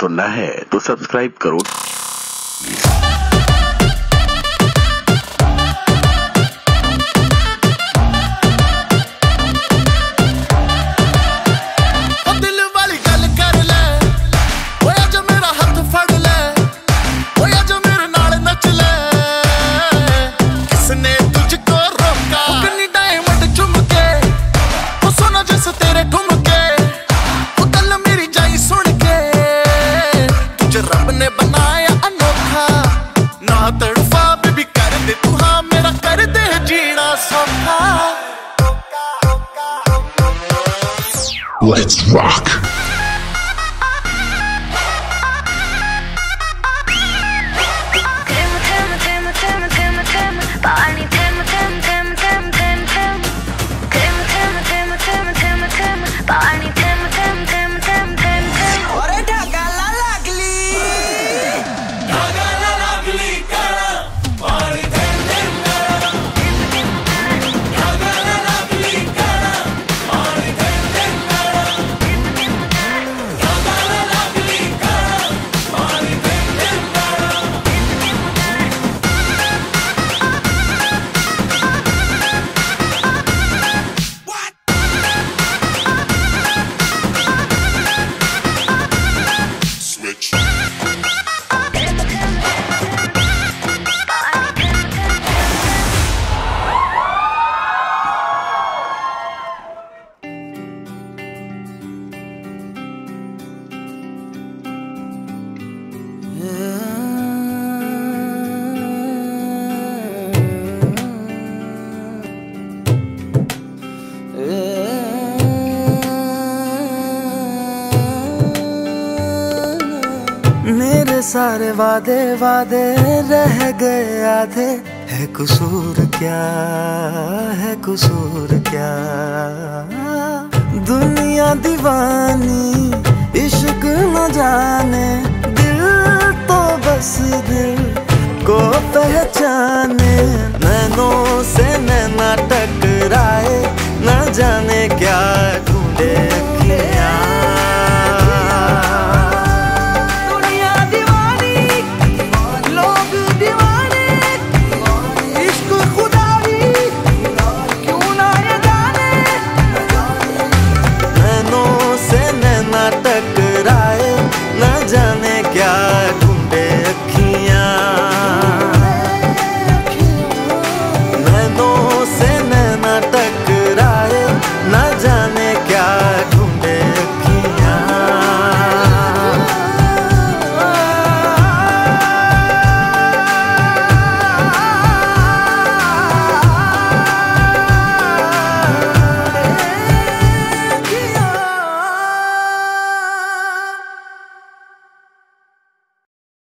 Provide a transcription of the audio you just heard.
सुनना है तो सब्सक्राइब करो। Let's rock. सारे वादे वादे रह गए आधे। है कसूर क्या? है कसूर क्या? दुनिया दीवानी, इश्क न जाने। दिल तो बस दिल को पहचाने। नैनों से नैना टकराए, न जाने क्या